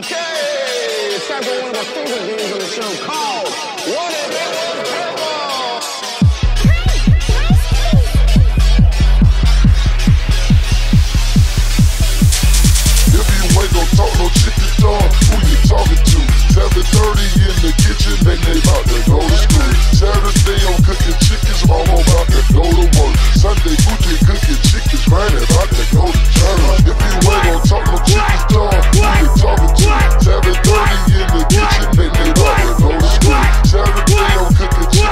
Okay, it's time for one of my favorite games on the show called What dog, who you talking to? 7.30 in the kitchen, they about to go to school. Saturday I'm cooking chickens, mama about to go to work. Sunday Gucci cooking chickens, granny about to go to church. If you ain't gon' talk no dog, who you talking to? 7.30 in the kitchen, they about to go to school. Saturday I'm cooking chickens,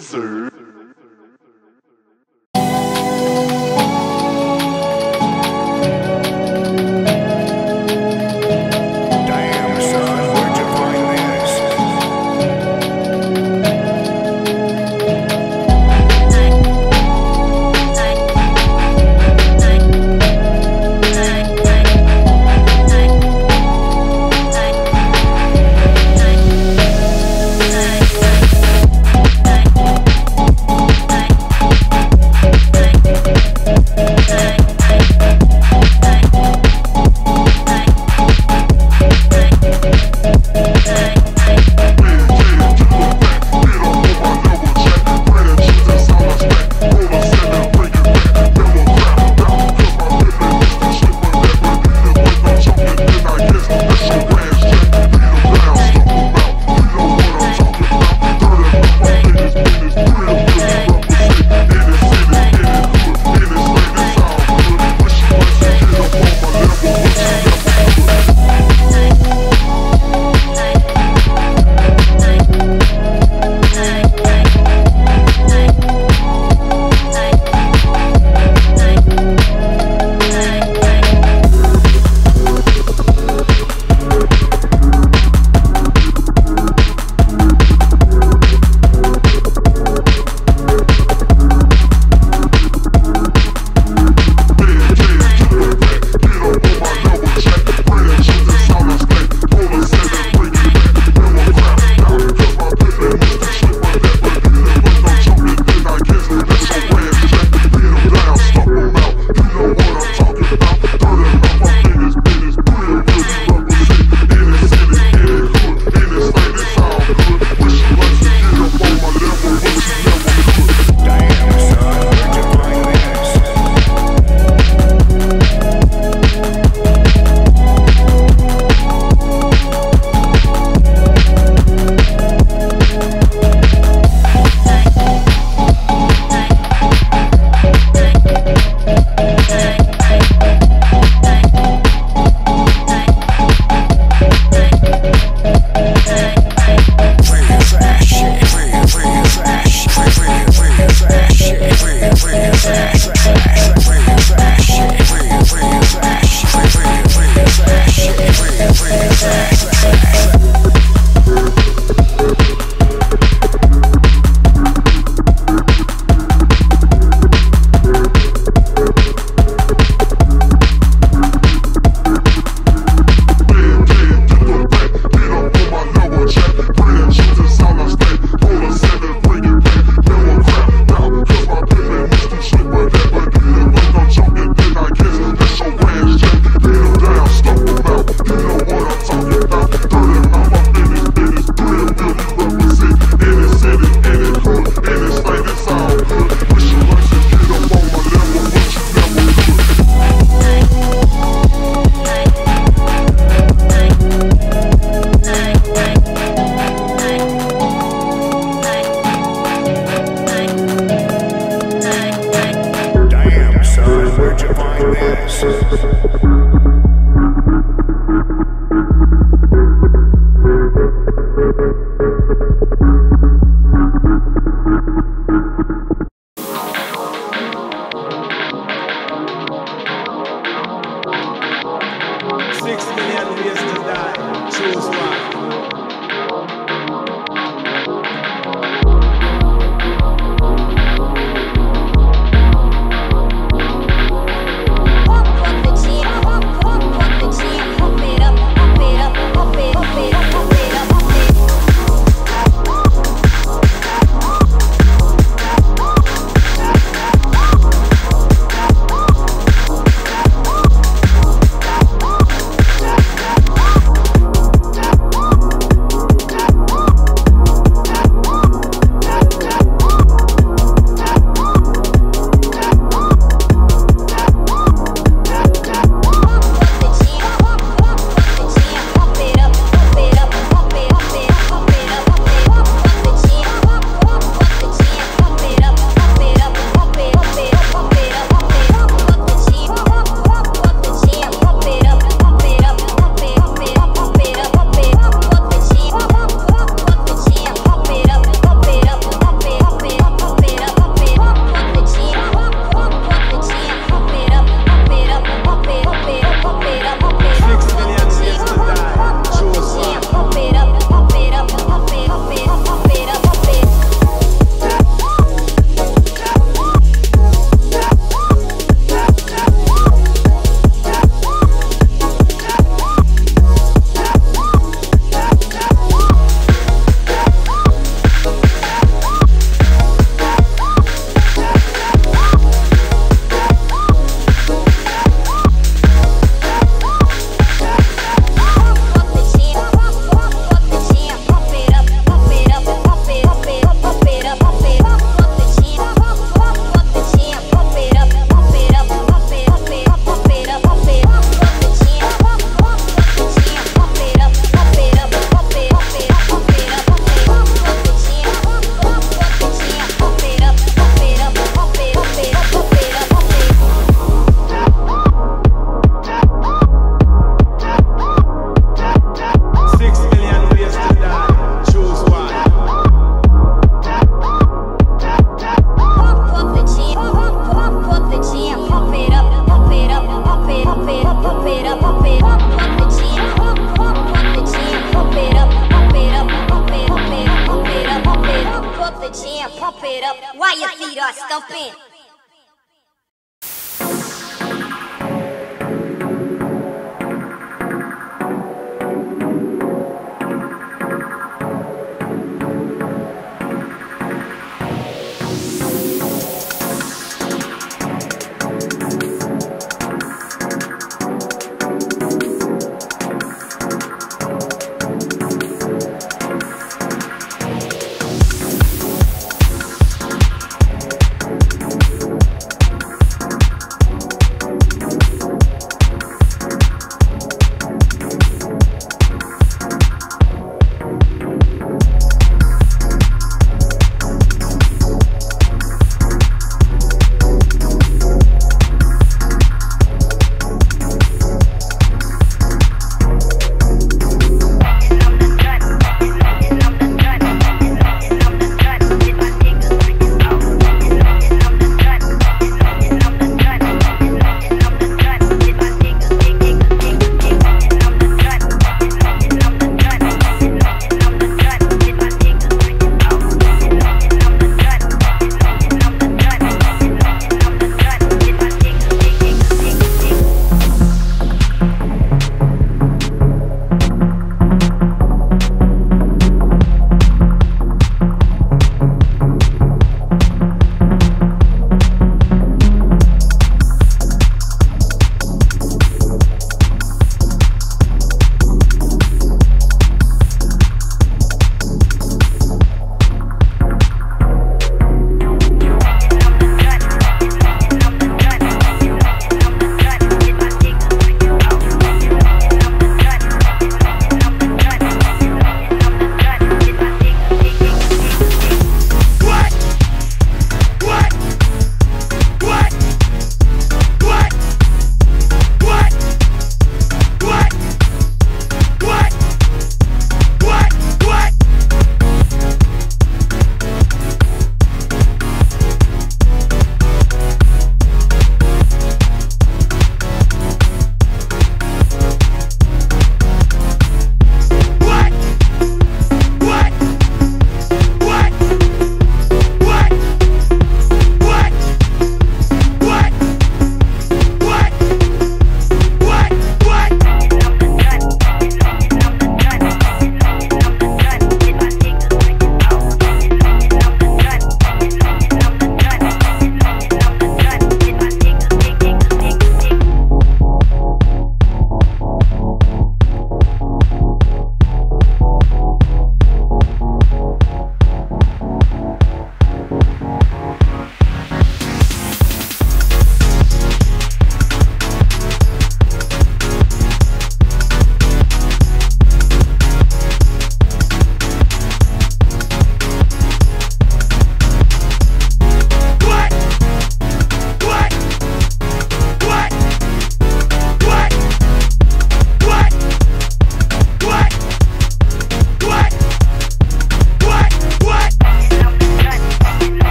Thank